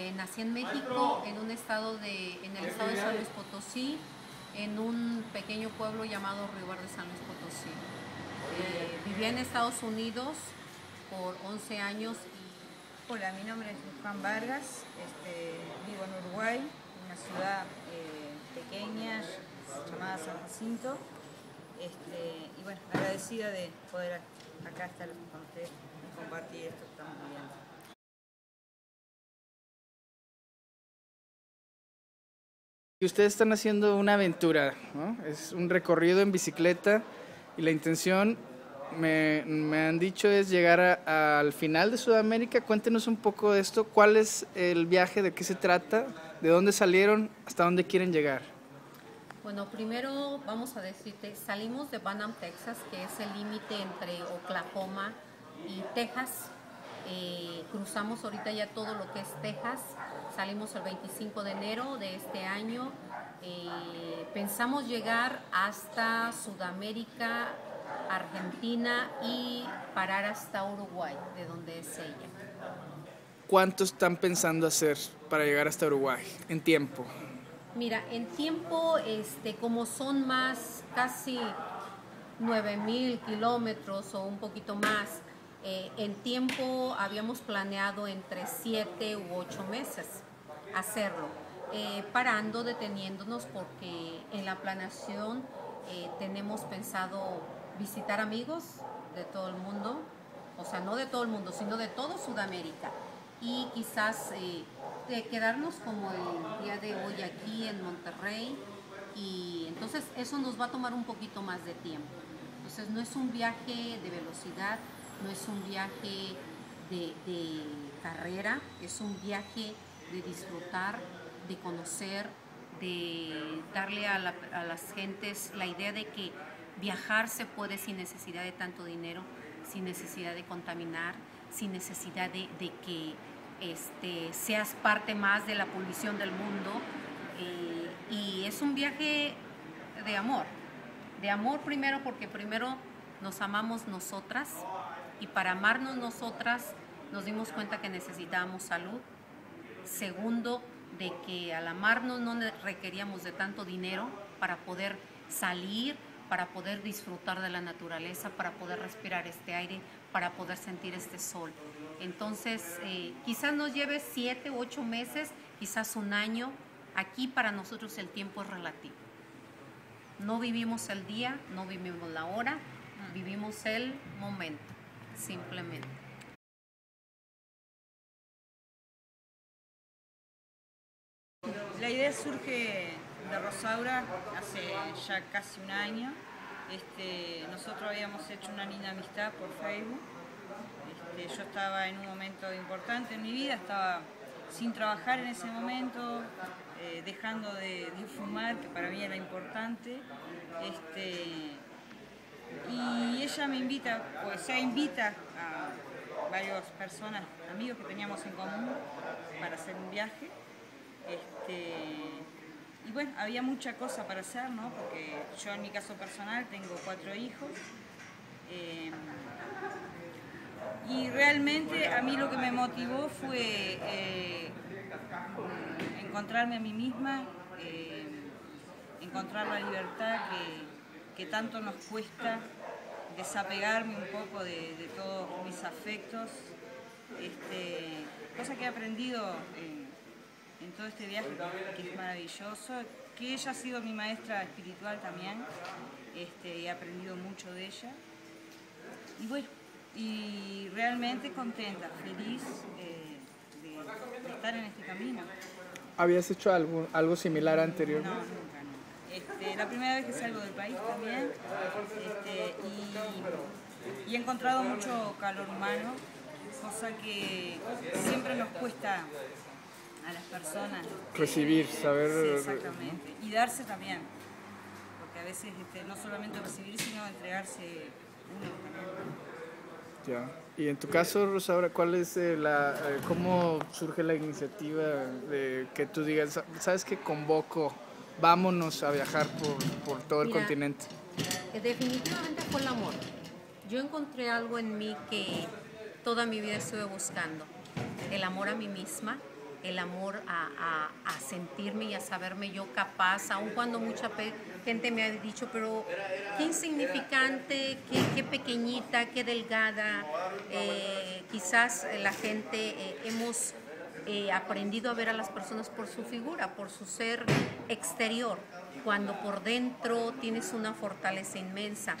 Eh, nací en México, en un estado de, en el estado de San Luis Potosí, en un pequeño pueblo llamado Río Verde San Luis Potosí. Eh, vivía en Estados Unidos por 11 años. Y... Hola, mi nombre es Juan Vargas, este, vivo en Uruguay, una ciudad eh, pequeña llamada San Jacinto. Este, y bueno, agradecida de poder acá estar con ustedes y compartir esto que estamos viviendo. Y ustedes están haciendo una aventura, ¿no? Es un recorrido en bicicleta y la intención, me, han dicho, es llegar al final de Sudamérica. Cuéntenos un poco de esto. ¿Cuál es el viaje? ¿De qué se trata? ¿De dónde salieron? ¿Hasta dónde quieren llegar? Bueno, primero vamos a decirte, salimos de Banham, Texas, que es el límite entre Oklahoma y Texas. Eh, cruzamos ahorita ya todo lo que es Texas. Salimos el 25 de enero de este año. Eh, pensamos llegar hasta Sudamérica, Argentina y parar hasta Uruguay, de donde es ella. ¿Cuánto están pensando hacer para llegar hasta Uruguay en tiempo? Mira, en tiempo, este, como son más, casi 9 mil kilómetros o un poquito más, eh, en tiempo habíamos planeado entre 7 u 8 meses hacerlo, eh, parando, deteniéndonos, porque en la planeación eh, tenemos pensado visitar amigos de todo el mundo, o sea, no de todo el mundo, sino de todo Sudamérica, y quizás de quedarnos como el día de hoy aquí en Monterrey y entonces eso nos va a tomar un poquito más de tiempo. Entonces no es un viaje de velocidad, no es un viaje de, carrera, es un viaje de disfrutar, de conocer, de darle a, la, a, las gentes la idea de que viajar se puede sin necesidad de tanto dinero, sin necesidad de contaminar, sin necesidad de, de que este, seas parte más de la polución del mundo. Eh, y es un viaje de amor, de amor primero porque primero nos amamos nosotras y para amarnos nosotras nos dimos cuenta que necesitábamos salud. Segundo, de que al amarnos no requeríamos de tanto dinero para poder salir, para poder disfrutar de la naturaleza, para poder respirar este aire, para poder sentir este sol. Entonces, eh, quizás nos lleve siete ocho meses, quizás un año. Aquí para nosotros el tiempo es relativo. No vivimos el día, no vivimos la hora, vivimos el momento, simplemente. La idea surge de Rosaura hace ya casi un año. Este, nosotros habíamos hecho una linda amistad por Facebook. Este, yo estaba en un momento importante en mi vida, estaba sin trabajar en ese momento, eh, dejando de, fumar, que para mí era importante. Este, y ella me invita, o sea, invita a varias personas, amigos que teníamos en común, para hacer un viaje. Este, y bueno, había mucha cosa para hacer, ¿no? Porque yo en mi caso personal tengo cuatro hijos. Eh, y realmente a mí lo que me motivó fue eh, encontrarme a mí misma, eh, encontrar la libertad que, que, tanto nos cuesta, desapegarme un poco de, de todos mis afectos, este, cosa que he aprendido en, en todo este viaje que es maravilloso, que ella ha sido mi maestra espiritual también, este, he aprendido mucho de ella. Y bueno, y realmente contenta, feliz eh, de, de, estar en este camino. ¿Habías hecho algo, algo similar anteriormente? No, nunca, no. Este, la primera vez que salgo del país también, este, y, y he encontrado mucho calor humano, cosa que siempre nos cuesta a las personas. Recibir, eh, saber... Sí, exactamente. Y darse también. Porque a veces este, no solamente recibir, sino entregarse uno también. Ya. Y en tu caso, Rosaura, ¿cuál es eh, la, eh, cómo surge la iniciativa de que tú digas, sabes que convoco, vámonos a viajar por, por todo el continente? Definitivamente fue el amor. Yo encontré algo en mí que toda mi vida estuve buscando, el amor a mí misma, el amor a, sentirme y a saberme yo capaz, aun cuando mucha gente me ha dicho, pero qué insignificante, qué, pequeñita, qué delgada. Eh, quizás la gente eh, hemos eh, aprendido a ver a las personas por su figura, por su ser exterior, cuando por dentro tienes una fortaleza inmensa.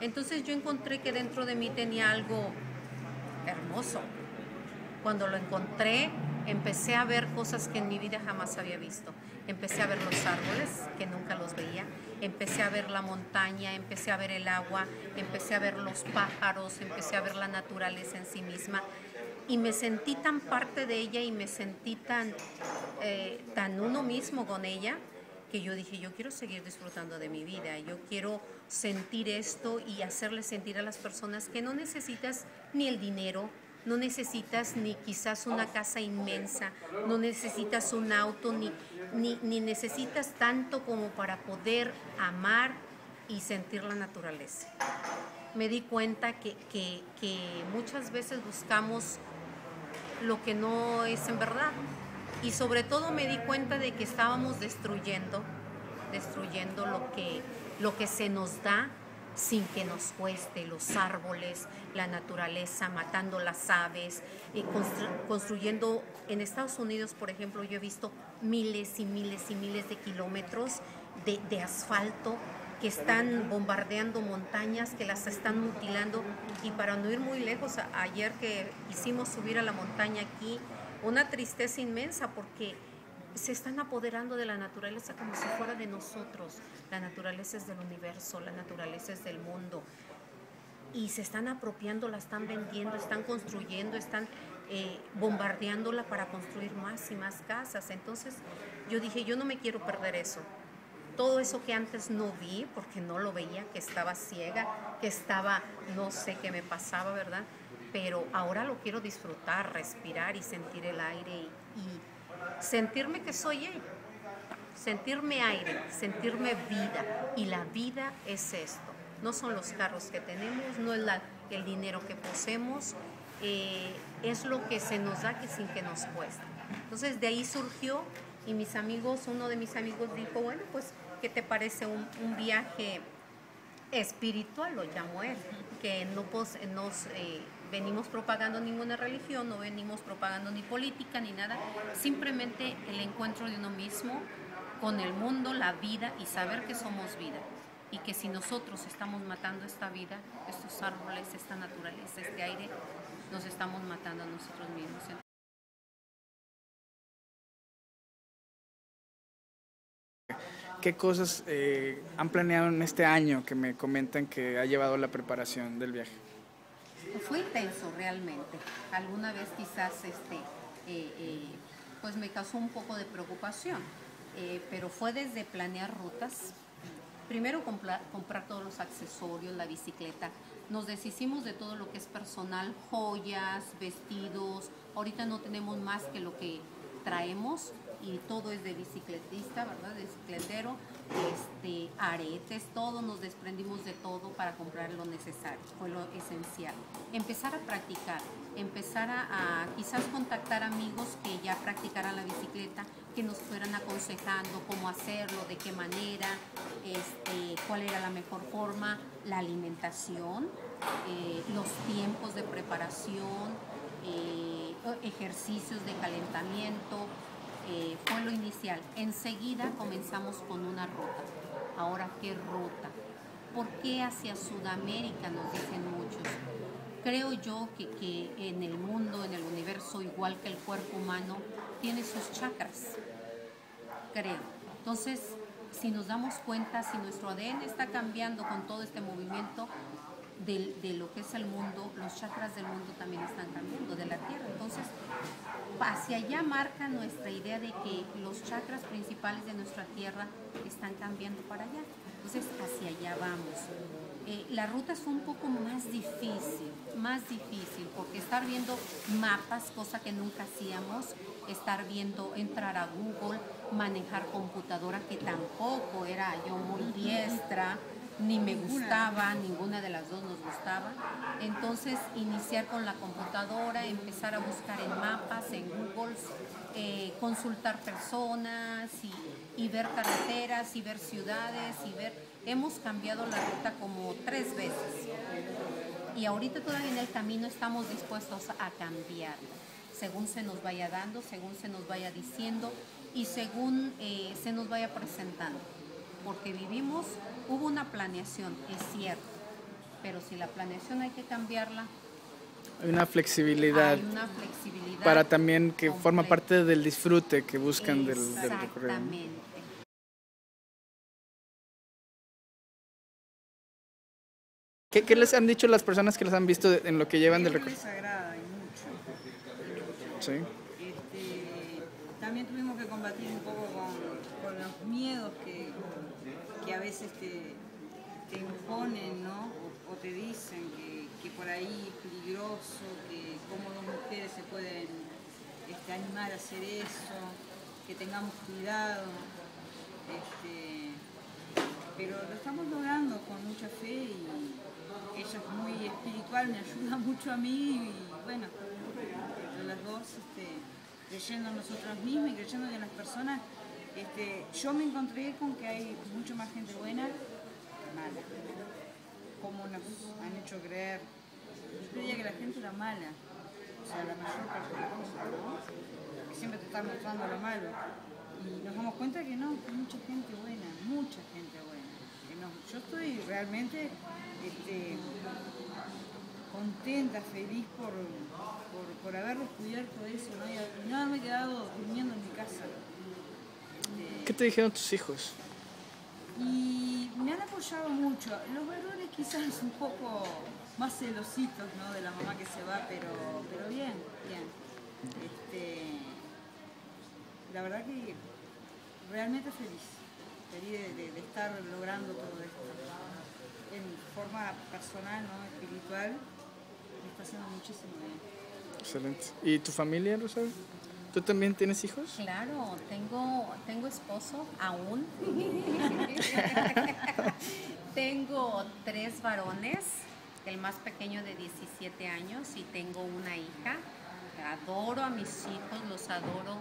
Entonces yo encontré que dentro de mí tenía algo hermoso. Cuando lo encontré, empecé a ver cosas que en mi vida jamás había visto. Empecé a ver los árboles, que nunca los veía. Empecé a ver la montaña, empecé a ver el agua, empecé a ver los pájaros, empecé a ver la naturaleza en sí misma. Y me sentí tan parte de ella y me sentí tan, eh, tan uno mismo con ella que yo dije, yo quiero seguir disfrutando de mi vida, yo quiero sentir esto y hacerle sentir a las personas que no necesitas ni el dinero, no necesitas ni quizás una casa inmensa, no necesitas un auto, ni, ni, necesitas tanto como para poder amar y sentir la naturaleza. Me di cuenta que, que, que muchas veces buscamos lo que no es en verdad. Y sobre todo me di cuenta de que estábamos destruyendo, destruyendo lo que, lo que se nos da sin que nos cueste, los árboles, la naturaleza, matando las aves, y construyendo, en Estados Unidos, por ejemplo, yo he visto miles y miles y miles de kilómetros de asfalto que están bombardeando montañas, que las están mutilando. Y para no ir muy lejos, ayer que hicimos subir a la montaña aquí, una tristeza inmensa porque se están apoderando de la naturaleza como si fuera de nosotros. La naturaleza es del universo, la naturaleza es del mundo. Y se están apropiando, la están vendiendo, están construyendo, están eh, bombardeándola para construir más y más casas. Entonces yo dije, yo no me quiero perder eso. Todo eso que antes no vi, porque no lo veía, que estaba ciega, que estaba, no sé qué me pasaba, ¿verdad? Pero ahora lo quiero disfrutar, respirar y sentir el aire y sentirme que soy ella, sentirme aire, sentirme vida. Y la vida es esto. No son los carros que tenemos, no es el dinero que poseemos, eh, es lo que se nos da que sin que nos cueste. Entonces de ahí surgió y mis amigos, uno de mis amigos dijo, bueno, pues, ¿qué te parece un, viaje espiritual? Lo llamó él, que no nos... Eh, venimos propagando ninguna religión, no venimos propagando ni política ni nada, simplemente el encuentro de uno mismo con el mundo, la vida y saber que somos vida y que si nosotros estamos matando esta vida, estos árboles, esta naturaleza, este aire, nos estamos matando a nosotros mismos. ¿Qué cosas eh, han planeado en este año que me comentan que ha llevado la preparación del viaje? fue intenso realmente. Alguna vez quizás este, eh, eh, pues me causó un poco de preocupación, eh, pero fue desde planear rutas, primero comprar, comprar todos los accesorios, la bicicleta, nos deshicimos de todo lo que es personal, joyas, vestidos, ahorita no tenemos más que lo que traemos y todo es de bicicletista, ¿verdad? De bicicletero, este, aretes, todo, nos desprendimos de todo para comprar lo necesario, fue lo esencial. Empezar a practicar, empezar a, quizás contactar amigos que ya practicaran la bicicleta, que nos fueran aconsejando cómo hacerlo, de qué manera, este, cuál era la mejor forma, la alimentación, eh, los tiempos de preparación, eh, ejercicios de calentamiento, eh, fue lo inicial. Enseguida comenzamos con una ruta. Ahora, ¿qué ruta? ¿Por qué hacia Sudamérica? Nos dicen muchos. Creo yo que, que en el mundo, en el universo, igual que el cuerpo humano, tiene sus chakras. Creo. Entonces, si nos damos cuenta, si nuestro ADN está cambiando con todo este movimiento, de, lo que es el mundo, los chakras del mundo también están cambiando, de la Tierra. Hacia allá marca nuestra idea de que los chakras principales de nuestra Tierra están cambiando para allá. Entonces, hacia allá vamos. Eh, la ruta es un poco más difícil, más difícil, porque estar viendo mapas, cosa que nunca hacíamos, estar viendo, entrar a Google, manejar computadora, que tampoco era yo muy diestra, ni me gustaba, ninguna de las dos nos gustaba. Entonces, iniciar con la computadora, empezar a buscar en mapas, en Google, eh, consultar personas y, y, ver carreteras y ver ciudades y ver... Hemos cambiado la ruta como tres veces y ahorita todavía en el camino estamos dispuestos a cambiar según se nos vaya dando, según se nos vaya diciendo y según eh, se nos vaya presentando. Porque vivimos, hubo una planeación, es cierto, pero si la planeación hay que cambiarla. Hay una flexibilidad. Hay una flexibilidad. Para también que forma parte del disfrute que buscan del, del recorrido. Exactamente. ¿Qué, ¿Qué, les han dicho las personas que les han visto en lo que llevan del recorrido? Les agrada y mucho. Sí. Este, también tuvimos que combatir un poco los miedos que, que a veces te, te imponen, ¿no? O, te dicen que, que, por ahí es peligroso, que cómo dos mujeres se pueden este, animar a hacer eso, que tengamos cuidado. Este, pero lo estamos logrando con mucha fe y ella es muy espiritual, me ayuda mucho a mí y bueno, las dos este, creyendo en nosotros mismos y creyendo en las personas, este, yo me encontré con que hay mucho más gente buena que mala. Como nos han hecho creer. Yo creía que la gente era mala, o sea, la mayor parte de las cosas, ¿no? Que siempre te están mostrando lo malo. Y nos damos cuenta que no, que hay mucha gente buena, mucha gente buena. Que no, yo estoy realmente este, contenta, feliz por, por, por, haber descubierto eso ¿no? y no haberme quedado durmiendo en mi casa. ¿Qué te dijeron tus hijos? Y me han apoyado mucho. Los varones quizás un poco más celositos ¿no? de la mamá que se va, pero, pero bien, bien. Este, la verdad que realmente feliz, feliz de, de, de estar logrando todo esto en forma personal, ¿no? espiritual, me está haciendo muchísimo bien. Excelente. ¿Y tu familia, Rosario? ¿Tú también tienes hijos? Claro, tengo, tengo esposo aún. tengo tres varones, el más pequeño de 17 años y tengo una hija. Adoro a mis hijos, los adoro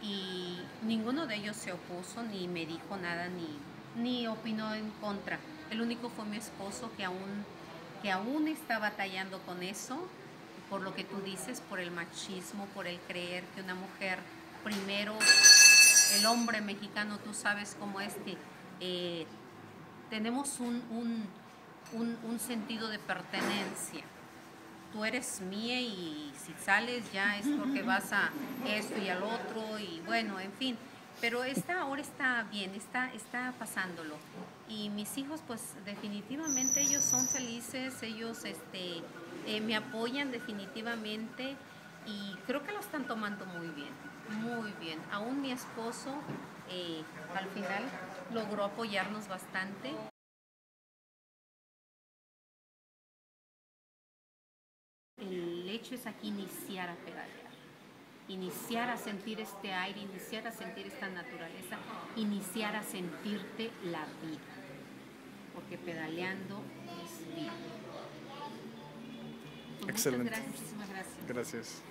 y ninguno de ellos se opuso ni me dijo nada ni, ni opinó en contra. El único fue mi esposo que aún, que aún está batallando con eso, por lo que tú dices, por el machismo, por el creer que una mujer, primero, el hombre mexicano, tú sabes cómo es que eh, tenemos un, un, un, un sentido de pertenencia tú eres mía y si sales ya es porque vas a esto y al otro y bueno, en fin. Pero esta ahora está bien, está, está pasándolo. Y mis hijos, pues definitivamente ellos son felices, ellos este, eh, me apoyan definitivamente y creo que lo están tomando muy bien, muy bien. Aún mi esposo eh, al final logró apoyarnos bastante. El hecho es aquí iniciar a pedalear, iniciar a sentir este aire, iniciar a sentir esta naturaleza, iniciar a sentirte la vida, porque pedaleando es vida. Excelente. Muchas gracias, muchísimas gracias. Gracias.